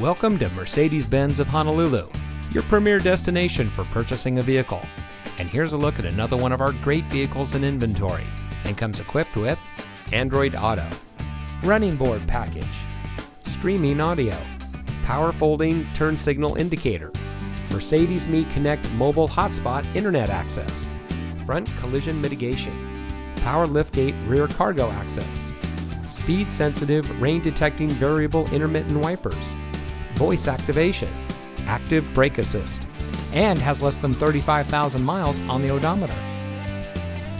Welcome to Mercedes Benz of Honolulu, your premier destination for purchasing a vehicle. And here's a look at another one of our great vehicles in inventory and comes equipped with Android Auto, running board package, streaming audio, power folding turn signal indicator, Mercedes Me Connect mobile hotspot internet access, front collision mitigation, power liftgate rear cargo access, speed sensitive rain detecting variable intermittent wipers, voice activation, active brake assist, and has less than 35,000 miles on the odometer.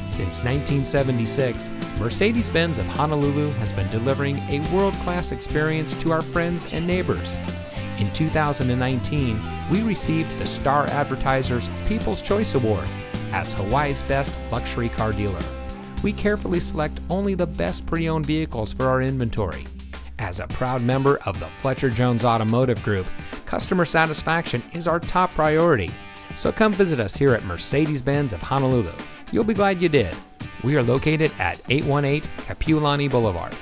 Since 1976, Mercedes Benz of Honolulu has been delivering a world class experience to our friends and neighbors. In 2019, we received the Star Advertiser's People's Choice Award as Hawaii's best luxury car dealer. We carefully select only the best pre owned vehicles for our inventory as a proud member of the Fletcher Jones Automotive Group, customer satisfaction is our top priority. So come visit us here at Mercedes Benz of Honolulu. You'll be glad you did. We are located at 818 Kapiolani Boulevard.